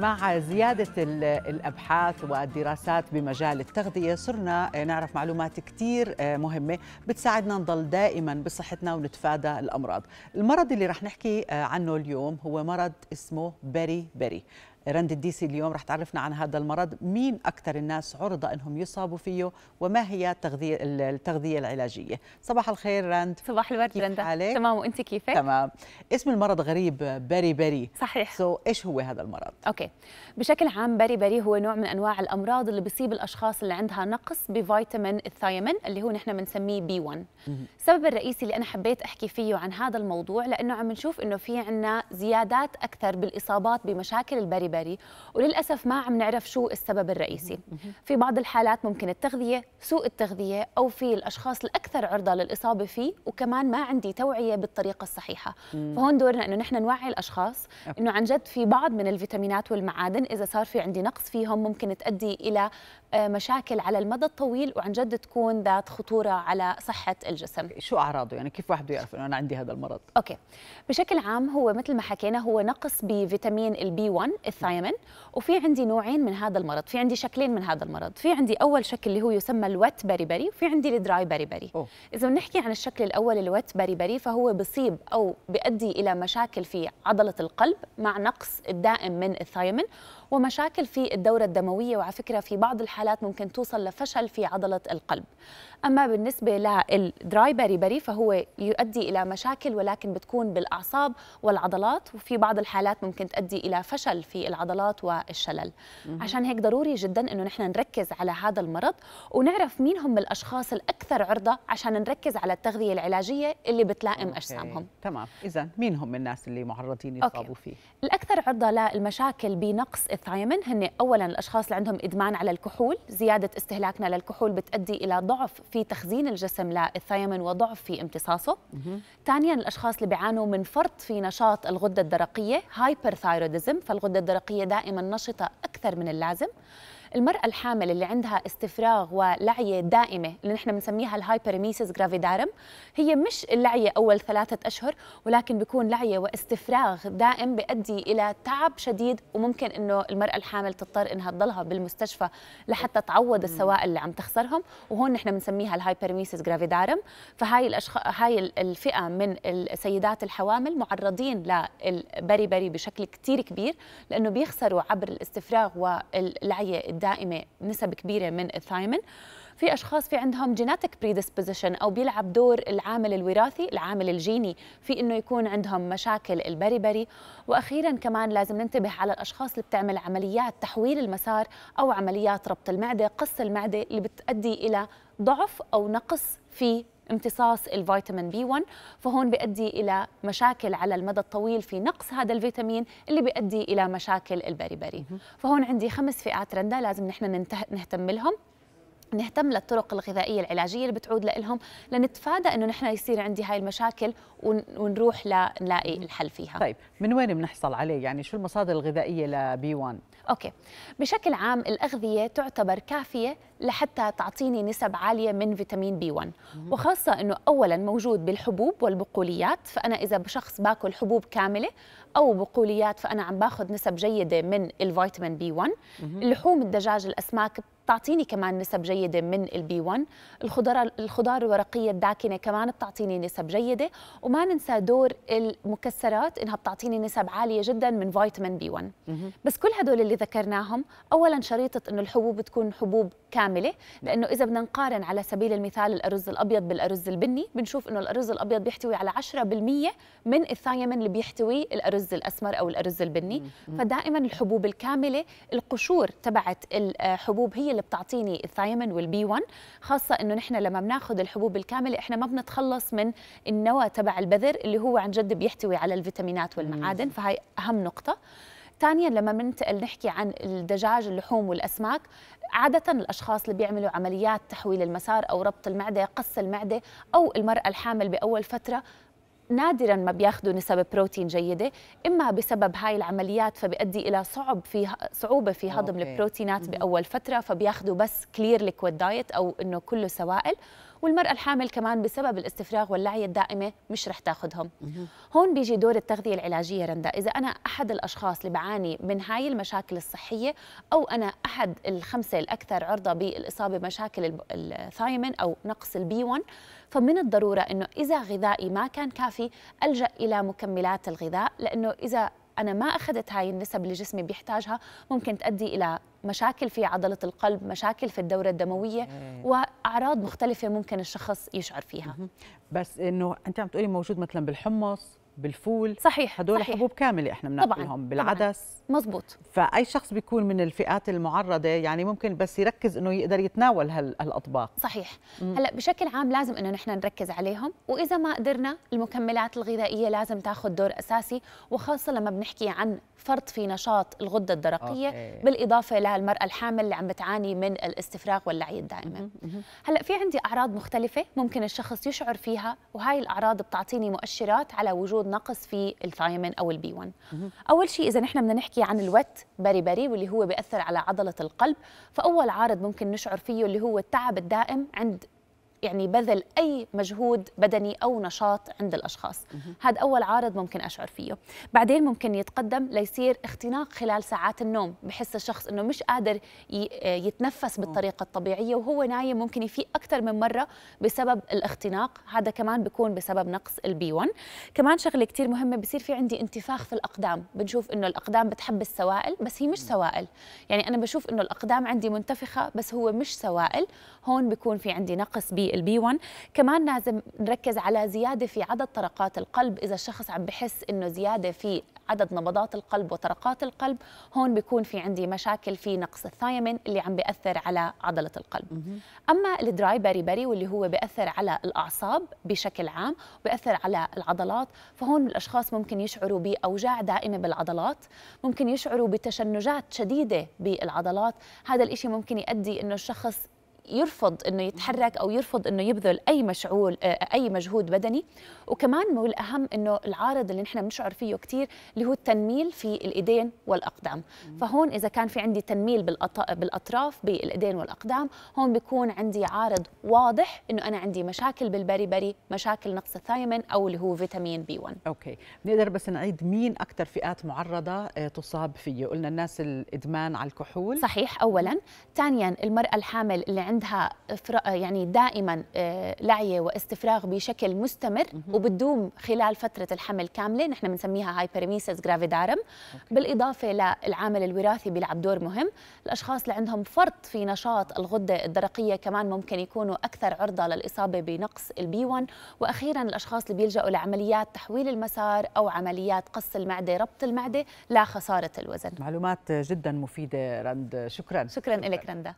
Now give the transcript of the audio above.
مع زيادة الأبحاث والدراسات بمجال التغذية صرنا نعرف معلومات كتير مهمة بتساعدنا نضل دائما بصحتنا ونتفادى الأمراض. المرض اللي رح نحكي عنه اليوم هو مرض اسمه بيري بيري. رند الديسي اليوم رح تعرفنا عن هذا المرض. مين أكثر الناس عرضة أنهم يصابوا فيه؟ وما هي التغذية, التغذية العلاجية؟ صباح الخير رند صباح الورد رندا. حالك؟ تمام وأنت كيفك؟ تمام. اسم المرض غريب بيري بيري صحيح. so, إيش هو هذا المرض؟ أوكي. بشكل عام بيري بيري هو نوع من أنواع الأمراض اللي بيصيب الأشخاص اللي عندها نقص بفيتامين الثايمين اللي هو نحن بنسميه B 1 السبب الرئيسي اللي أنا حبيت أحكي فيه عن هذا الموضوع لأنه عم نشوف إنه في عندنا زيادات أكثر بالإصابات بمشاكل البري بيري وللأسف ما عم نعرف شو السبب الرئيسي. في بعض الحالات ممكن التغذية سوء التغذية أو في الأشخاص الأكثر عرضة للإصابة فيه وكمان ما عندي توعية بالطريقة الصحيحة. فهون دورنا إنه نحن نوعي الأشخاص إنه عن جد في بعض من الفيتامينات والمعادن إذا صار في عندي نقص فيهم ممكن تؤدي إلى مشاكل على المدى الطويل وعن جد تكون ذات خطورة على صحة الجسم. شو أعراضه؟ يعني كيف واحد يعرف إنه أنا عندي هذا المرض؟ أوكي. بشكل عام هو مثل ما حكينا هو نقص بفيتامين ال B 1 الثايمين وفي عندي نوعين من هذا المرض. في عندي شكلين من هذا المرض. في عندي أول شكل اللي هو يسمى ال wet beriberi وفي عندي ال dry beriberi. أوه. إذا بنحكي عن الشكل الأول ال wet beriberi فهو بصيب أو بيؤدي إلى مشاكل في عضلة القلب مع نقص الدائم من الثايمين ومشاكل في الدورة الدموية وعلى فكرة في بعض الحالات ممكن توصل لفشل في عضلة القلب. أما بالنسبة لل dry beriberi فهو يؤدي إلى مشاكل ولكن بتكون بالأعصاب والعضلات وفي بعض الحالات ممكن تؤدي إلى فشل في العضلات والشلل مم. عشان هيك ضروري جدا أنه نحن نركز على هذا المرض ونعرف مين هم الأشخاص الأكثر عرضة عشان نركز على التغذية العلاجية اللي بتلائم okay. أجسامهم تمام إذا مين هم الناس اللي معرضين يصابوا فيه الأكثر عرضة للمشاكل بنقص الثايمين هن اولا الأشخاص اللي عندهم إدمان على الكحول زيادة استهلاكنا للكحول بتؤدي إلى ضعف في تخزين الجسم للثايمين وضعف في امتصاصه. ثانيا الأشخاص اللي بيعانوا من فرط في نشاط الغدة الدرقية hyperthyroidism فالغدة الدرقية دائما نشطة أكثر من اللازم. المرأة الحامل اللي عندها استفراغ ولعية دائمة اللي نحن بنسميها ال hyperemesis gravidarum هي مش اللعية أول ثلاثة أشهر ولكن بيكون لعية واستفراغ دائم بيؤدي إلى تعب شديد وممكن إنه المرأة الحامل تضطر إنها تضلها بالمستشفى لحتى تعوض السوائل اللي عم تخسرهم وهون نحن بنسميها ال hyperemesis gravidarum فهاي الأشخ... هاي الفئة من السيدات الحوامل معرضين للبري بري بشكل كتير كبير لأنه بيخسروا عبر الاستفراغ واللعية الدائمه نسب كبيرة من الثايمين. في أشخاص في عندهم genetic predisposition أو بيلعب دور العامل الوراثي العامل الجيني في إنه يكون عندهم مشاكل البريبري. وأخيرا كمان لازم ننتبه على الأشخاص اللي بتعمل عمليات تحويل المسار أو عمليات ربط المعدة قص المعدة اللي بتؤدي إلى ضعف أو نقص في امتصاص الفيتامين B 1 فهون بيؤدي إلى مشاكل على المدى الطويل في نقص هذا الفيتامين اللي بيؤدي إلى مشاكل البريبري. فهون عندي خمس فئات رندا لازم نحن نهتم لهم. نهتم للطرق الغذائية العلاجية اللي بتعود لهم لنتفادى إنه نحن يصير عندي هاي المشاكل ونروح لنلاقي الحل فيها. طيب من وين بنحصل عليه؟ يعني شو المصادر الغذائية ل B 1 okay بشكل عام الأغذية تعتبر كافية لحتى تعطيني نسب عالية من فيتامين B 1 وخاصة إنه اولا موجود بالحبوب والبقوليات فأنا إذا شخص باكل حبوب كاملة أو بقوليات فأنا عم باخذ نسب جيدة من الفيتامين B 1 اللحوم الدجاج الأسماك بتعطيني كمان نسب جيدة من ال B 1 الخضار الخضار الورقية الداكنة كمان بتعطيني نسب جيدة. وما ننسى دور المكسرات إنها بتعطيني نسب عالية جدا من فيتامين بي 1 بس كل هدول اللي ذكرناهم أولا شريطة إنه الحبوب تكون حبوب كاملة لأنه إذا بدنا نقارن على سبيل المثال الأرز الأبيض بالأرز البني بنشوف إنه الأرز الأبيض بيحتوي على 10% من الثايمين اللي بيحتوي الأرز الأسمر أو الأرز البني. فدائما الحبوب الكاملة القشور تبعت الحبوب هي اللي بتعطيني الثايمين والبي 1 خاصة إنه نحن لما بناخذ الحبوب الكاملة إحنا ما بنتخلص من النوى تبع البذر اللي هو عن جد بيحتوي على الفيتامينات والمعادن. فهي أهم نقطة. ثانيا لما بننتقل نحكي عن الدجاج اللحوم والأسماك عادة الأشخاص اللي بيعملوا عمليات تحويل المسار أو ربط المعدة قص المعدة أو المرأة الحامل بأول فترة نادرا ما بياخذوا نسب بروتين جيدة إما بسبب هاي العمليات فبيؤدي إلى صعب في صعوبة في هضم okay. البروتينات بأول فترة فبياخذوا بس clear liquid diet أو إنه كله سوائل والمرأة الحامل كمان بسبب الاستفراغ واللعية الدائمة مش رح تاخذهم هون بيجي دور التغذية العلاجية رندا. إذا أنا أحد الأشخاص اللي بعاني من هاي المشاكل الصحية أو أنا أحد الخمسة الأكثر عرضة بالإصابة بمشاكل الثايمين أو نقص ال B 1 فمن الضرورة إنه إذا غذائي ما كان كافي ألجأ إلى مكملات الغذاء لأنه إذا أنا ما أخذت هاي النسب اللي جسمي بيحتاجها ممكن تؤدي إلى مشاكل في عضلة القلب مشاكل في الدورة الدموية وأعراض مختلفة ممكن الشخص يشعر فيها. بس إنه أنت عم تقولي موجود مثلا بالحمص بالفول. صحيح هدول صحيح. حبوب كاملة إحنا بناكلهم بالعدس. مزبوط. فأي شخص بيكون من الفئات المعرضة يعني ممكن بس يركز إنه يقدر يتناول هالأطباق. صحيح. مم. هلأ بشكل عام لازم إنه نحن نركز عليهم وإذا ما قدرنا المكملات الغذائية لازم تاخذ دور أساسي وخاصة لما بنحكي عن فرط في نشاط الغدة الدرقية okay. بالإضافة للمراه الحامل اللي عم بتعاني من الاستفراغ واللعي الدائمه هلأ في عندي أعراض مختلفة ممكن الشخص يشعر فيها وهاي الأعراض بتعطيني مؤشرات على وجود نقص في الثايمين أو ال B 1 أول شيء إذا نحن بدنا نحكي عن ال wet beriberi واللي هو بيأثر على عضلة القلب فأول عارض ممكن نشعر فيه اللي هو التعب الدائم عند يعني بذل أي مجهود بدني أو نشاط عند الأشخاص. هذا أول عارض ممكن أشعر فيه. بعدين ممكن يتقدم ليصير اختناق خلال ساعات النوم بحس الشخص إنه مش قادر يتنفس بالطريقة الطبيعية وهو نايم ممكن يفيق أكثر من مرة بسبب الاختناق. هذا كمان بيكون بسبب نقص البي 1 كمان شغلة كثير مهمة بصير في عندي انتفاخ في الأقدام. بنشوف إنه الأقدام بتحب السوائل بس هي مش سوائل. يعني أنا بشوف إنه الأقدام عندي منتفخة بس هو مش سوائل. هون بيكون في عندي نقص بال B 1 كمان لازم نركز على زيادة في عدد طرقات القلب. إذا الشخص عم بحس إنه زيادة في عدد نبضات القلب وطرقات القلب هون بيكون في عندي مشاكل في نقص الثايمين اللي عم بيأثر على عضلة القلب. أما ال dry beriberi واللي هو بيأثر على الأعصاب بشكل عام بيأثر على العضلات فهون الأشخاص ممكن يشعروا بأوجاع دائمة بالعضلات ممكن يشعروا بتشنجات شديدة بالعضلات. هذا الإشي ممكن يؤدي إنه الشخص يرفض إنه يتحرك أو يرفض إنه يبذل أي مشعول آه، أي مجهود بدني. وكمان والاهم إنه العارض اللي نحن بنشعر فيه كثير اللي هو التنميل في الإيدين والأقدام. فهون إذا كان في عندي تنميل بالأطراف بالإيدين والأقدام هون بيكون عندي عارض واضح إنه أنا عندي مشاكل بالبري مشاكل نقص الثايمين أو اللي هو فيتامين B 1 okay. بنقدر بس نعيد مين أكثر فئات معرضة آه، تصاب فيه؟ قلنا الناس الإدمان على الكحول. صحيح اولا. ثانيا المرأة الحامل اللي عندها يعني دائما آه، لعية واستفراغ بشكل مستمر وبتدوم خلال فترة الحمل كاملة. نحن بنسميها hyperemesis gravidarum بالإضافة للعامل الوراثي بيلعب دور مهم. الأشخاص اللي عندهم فرط في نشاط الغدة الدرقية كمان ممكن يكونوا أكثر عرضة للإصابة بنقص ال B 1 وأخيرا الأشخاص اللي بيلجأوا لعمليات تحويل المسار أو عمليات قص المعدة ربط المعدة لا خسارة الوزن. معلومات جدا مفيدة رند. شكرا. شكرا, شكرا. لك رندا.